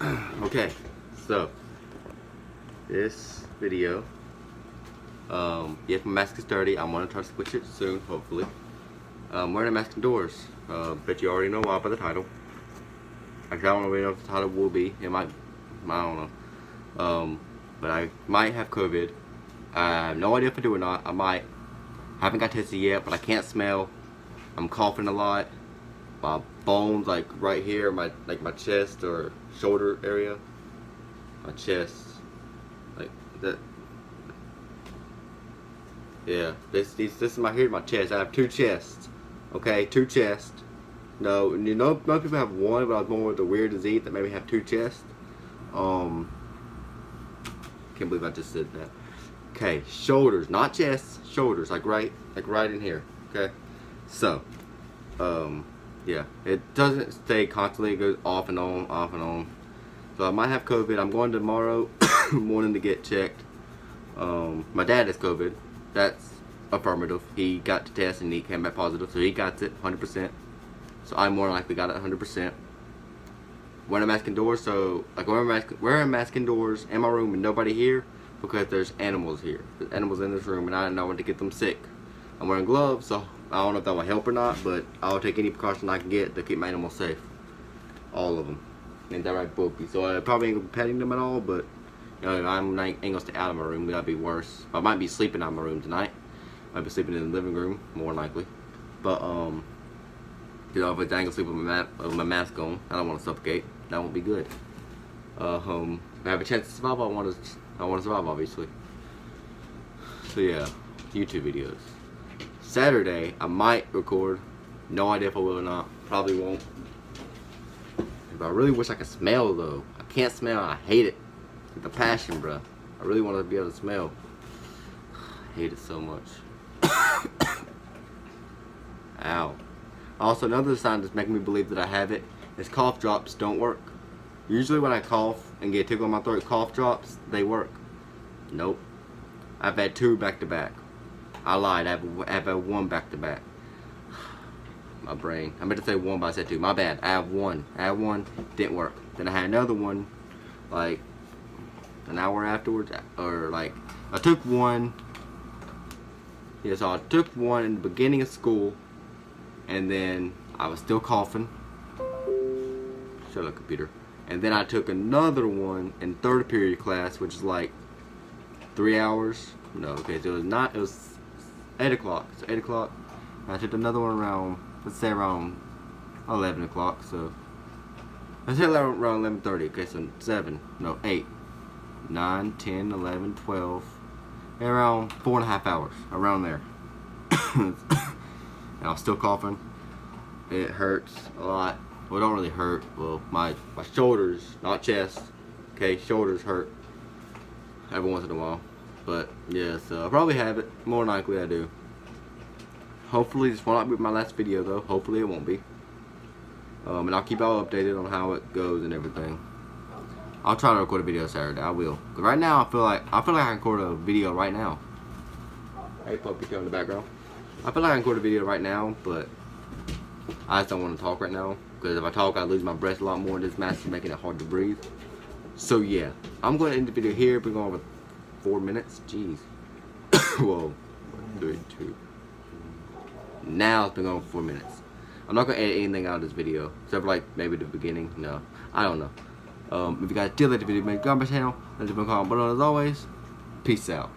okay, so this video, um, yes, my mask is dirty. I'm gonna try to switch it soon, hopefully. I'm wearing a mask indoors. Uh, but you already know why by the title. Actually, I don't really know what the title will be. It might, I don't know. Um, but I might have COVID. I have no idea if I do or not. I might. haven't got tested yet, but I can't smell. I'm coughing a lot. My bones, like right here, my like my chest or shoulder area, my chest, like that. Yeah, this this this is my here, my chest. I have two chests. Okay, two chests. No, you know, most people have one, but I was born with a weird disease that maybe have two chests. Um, can't believe I just said that. Okay, shoulders, not chests, shoulders, like right, like right in here. Okay, so, um, yeah, it doesn't stay constantly. It goes off and on, off and on. So I might have COVID. I'm going tomorrow morning to get checked. Um, my dad has COVID. That's affirmative. He got the test and he came back positive, so he got it 100%. So I more likely got it 100%. Wearing a mask indoors, so like wearing a mask, wearing a mask indoors in my room and nobody here because there's animals here. There's animals in this room and I don't want to get them sick. I'm wearing gloves, so I don't know if that will help or not, but I'll take any precaution I can get to keep my animals safe. All of them. Ain't that right, Boopy? So I probably ain't gonna be petting them at all, but you know, I'm not ain't gonna stay out of my room. That'd be worse. I might be sleeping out of my room tonight. Might be sleeping in the living room, more likely. But um, you know, if I dangle sleep with my, with my mask on, I don't want to suffocate. That won't be good. Uh, um, if I have a chance to survive, I want to. I want to survive, obviously. So yeah, YouTube videos. Saturday, I might record. No idea if I will or not. Probably won't. But I really wish I could smell though. I can't smell. I hate it. The passion, bro. I really want to be able to smell. I hate it so much. Ow. Also, another sign that's making me believe that I have it is cough drops don't work. Usually when I cough and get a tickle in my throat, cough drops, they work. Nope. I've had two back to back. I lied. I have, I have had one back to back. My brain. I meant to say one, but I said two. My bad. I have one. I have one. Didn't work. Then I had another one, like an hour afterwards, uh, or like I took one. Yeah, so I took one in the beginning of school, and then I was still coughing. Shut up, computer. And then I took another one in third period class, which is like three hours. No, okay, so it was not. It was eight o'clock. So eight o'clock. I took another one around, let's say around eleven o'clock. So let's say around eleven thirty. Okay, so seven, no, eight, nine, ten, eleven, twelve, around four and a half hours, around there. and I'm still coughing. It hurts a lot. Well, it don't really hurt. Well, my my shoulders, not chest. Okay, shoulders hurt every once in a while. But yeah, so I'll probably have it. More likely I do. Hopefully this will not be my last video though. Hopefully it won't be. Um, and I'll keep y'all updated on how it goes and everything. I'll try to record a video Saturday. I will. Cause right now I feel like I feel like I can record a video right now. Hey puppy, come in the background. I feel like I can record a video right now, but I just don't want to talk right now. Because if I talk, I lose my breath a lot more. This mask is making it hard to breathe. So yeah, I'm going to end the video here. We're going over four minutes. Jeez. Whoa. Three, two. Now it's been going four minutes. I'm not to edit anything out of this video. Except for like maybe the beginning. No. I don't know. Um, if you guys did like the video, make a comment channel. Let us know comment below. As always, peace out.